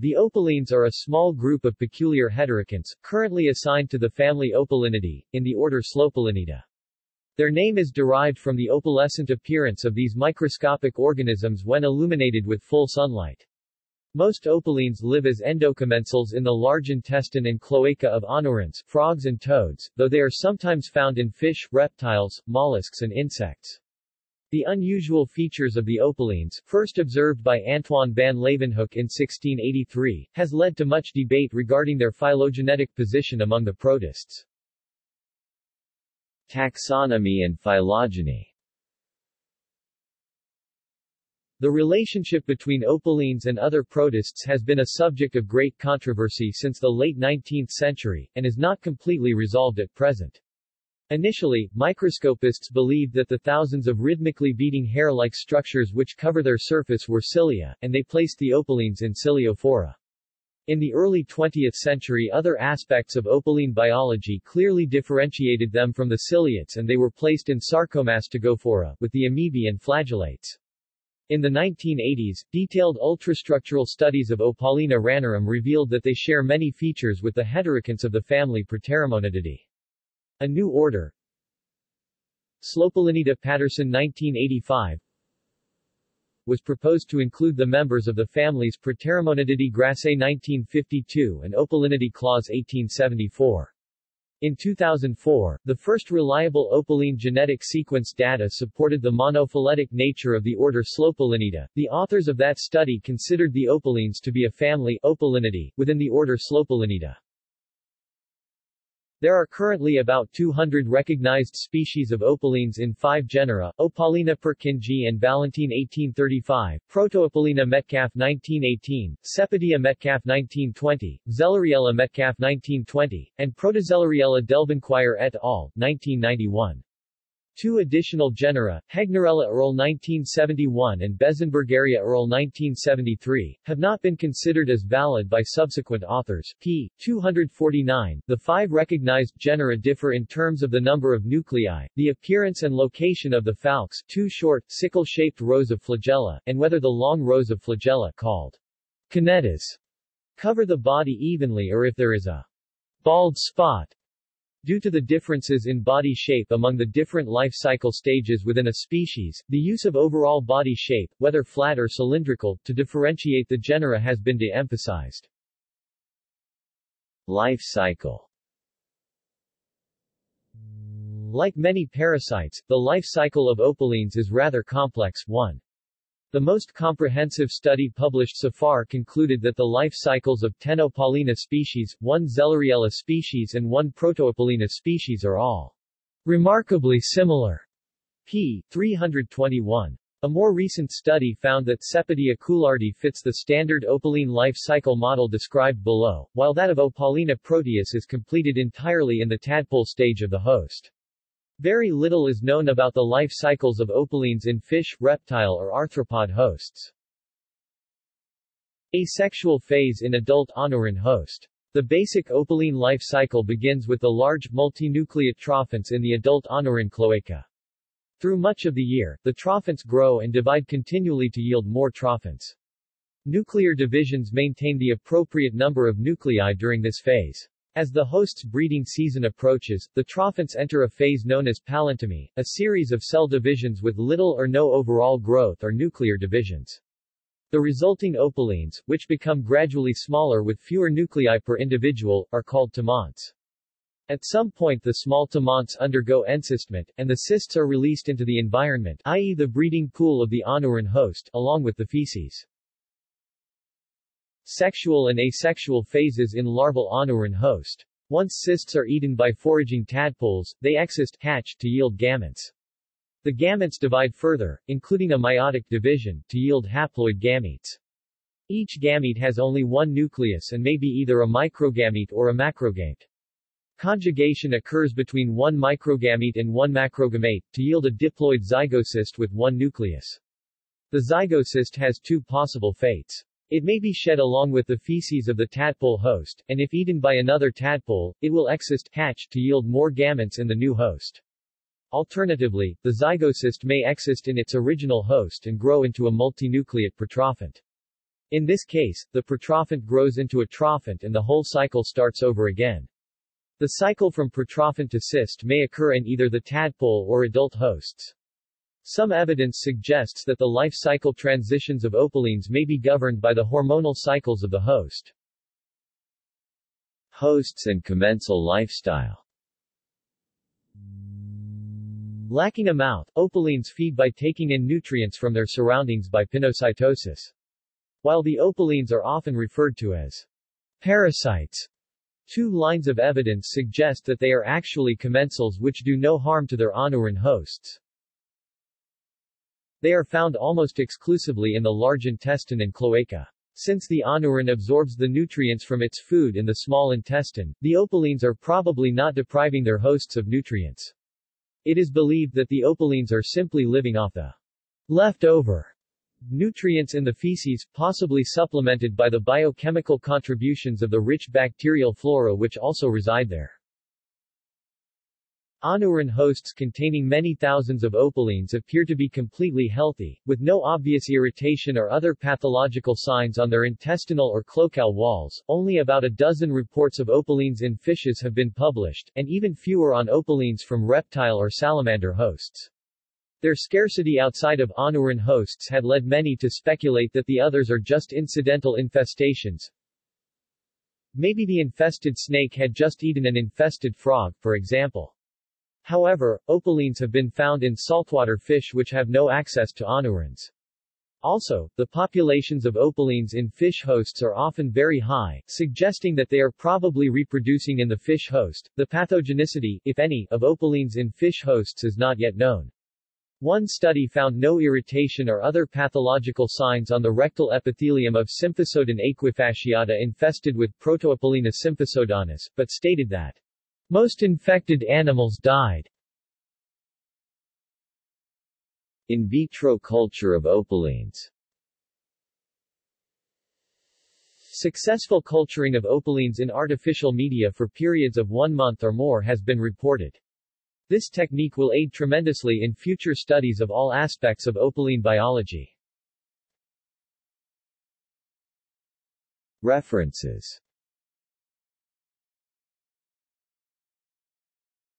The opalines are a small group of peculiar heterokonts, currently assigned to the family Opalinidae, in the order Slopalinida. Their name is derived from the opalescent appearance of these microscopic organisms when illuminated with full sunlight. Most opalines live as endocommensals in the large intestine and cloaca of anurans, frogs and toads, though they are sometimes found in fish, reptiles, mollusks and insects. The unusual features of the opalines, first observed by Antoine van Leeuwenhoek in 1683, has led to much debate regarding their phylogenetic position among the protists. Taxonomy and phylogeny The relationship between opalines and other protists has been a subject of great controversy since the late 19th century, and is not completely resolved at present. Initially, microscopists believed that the thousands of rhythmically beating hair-like structures which cover their surface were cilia, and they placed the opalines in ciliophora. In the early 20th century other aspects of opaline biology clearly differentiated them from the ciliates and they were placed in Sarcomastigophora, with the amoebae and flagellates. In the 1980s, detailed ultrastructural studies of Opalina ranarum revealed that they share many features with the heterokonts of the family Proteromonidae. A new order, Slopalinida Patterson 1985, was proposed to include the members of the families Proteromonidae Grassé 1952 and Opalinidae Claus 1874. In 2004, the first reliable opaline genetic sequence data supported the monophyletic nature of the order Slopalinida. The authors of that study considered the opalines to be a family Opalinidae, within the order Slopalinida. There are currently about 200 recognized species of opalines in five genera, Opalina Purkinje and Valentine 1835, Protoopalina Metcalf 1918, Cepedea Metcalf 1920, Zelleriella Metcalf 1920, and Protozelleriella Delvinquier et al. 1991. Two additional genera, Hegneriella Earl 1971 and Bezzenbergeria Earl 1973, have not been considered as valid by subsequent authors. p. 249. The five recognized genera differ in terms of the number of nuclei, the appearance and location of the falx, two short, sickle-shaped rows of flagella, and whether the long rows of flagella, called kineties, cover the body evenly or if there is a bald spot Due to the differences in body shape among the different life cycle stages within a species, the use of overall body shape, whether flat or cylindrical, to differentiate the genera has been de-emphasized. Life cycle Like many parasites, the life cycle of opalines is rather complex. 1. The most comprehensive study published so far concluded that the life cycles of 10 Opalina species, 1 Zelleriella species and 1 Protoopalina species are all remarkably similar. p. 321. A more recent study found that Cepedea coulardi fits the standard opaline life cycle model described below, while that of Opalina proteus is completed entirely in the tadpole stage of the host. Very little is known about the life cycles of opalines in fish, reptile or arthropod hosts. Asexual phase in adult Anuran host. The basic opaline life cycle begins with the large, multinucleate trophonts in the adult Anuran cloaca. Through much of the year, the trophonts grow and divide continually to yield more trophonts. Nuclear divisions maintain the appropriate number of nuclei during this phase. As the host's breeding season approaches, the trophonts enter a phase known as palintomy, a series of cell divisions with little or no overall growth or nuclear divisions. The resulting opalines, which become gradually smaller with fewer nuclei per individual, are called tomonts. At some point the small tomonts undergo encystment, and the cysts are released into the environment i.e. the breeding pool of the Anuran host, along with the feces. Sexual and asexual phases in larval Anuran host. Once cysts are eaten by foraging tadpoles, they excyst hatch to yield gametes. The gametes divide further, including a meiotic division, to yield haploid gametes. Each gamete has only one nucleus and may be either a microgamete or a macrogamete. Conjugation occurs between one microgamete and one macrogamete, to yield a diploid zygocyst with one nucleus. The zygocyst has two possible fates. It may be shed along with the feces of the tadpole host, and if eaten by another tadpole, it will excyst hatch to yield more gametes in the new host. Alternatively, the zygocyst may excyst in its original host and grow into a multinucleate protrophont. In this case, the protrophont grows into a trophont and the whole cycle starts over again. The cycle from protrophont to cyst may occur in either the tadpole or adult hosts. Some evidence suggests that the life cycle transitions of opalines may be governed by the hormonal cycles of the host. Hosts and commensal lifestyle Lacking a mouth, opalines feed by taking in nutrients from their surroundings by pinocytosis. While the opalines are often referred to as parasites, two lines of evidence suggest that they are actually commensals which do no harm to their anuran hosts. They are found almost exclusively in the large intestine and cloaca. Since the anuran absorbs the nutrients from its food in the small intestine, the opalines are probably not depriving their hosts of nutrients. It is believed that the opalines are simply living off the leftover nutrients in the feces, possibly supplemented by the biochemical contributions of the rich bacterial flora which also reside there. Anuran hosts containing many thousands of opalines appear to be completely healthy, with no obvious irritation or other pathological signs on their intestinal or cloacal walls. Only about a dozen reports of opalines in fishes have been published, and even fewer on opalines from reptile or salamander hosts. Their scarcity outside of Anuran hosts had led many to speculate that the others are just incidental infestations. Maybe the infested snake had just eaten an infested frog, for example. However, opalines have been found in saltwater fish which have no access to anurans. Also, the populations of opalines in fish hosts are often very high, suggesting that they are probably reproducing in the fish host. The pathogenicity, if any, of opalines in fish hosts is not yet known. One study found no irritation or other pathological signs on the rectal epithelium of Symphysodon aquifasciata infested with Protoopalina symphysodonis, but stated that most infected animals died. In vitro culture of opalines Successful culturing of opalines in artificial media for periods of one month or more has been reported. This technique will aid tremendously in future studies of all aspects of opaline biology. References